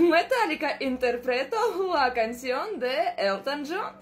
Metallica interpretó la canción de Elton John.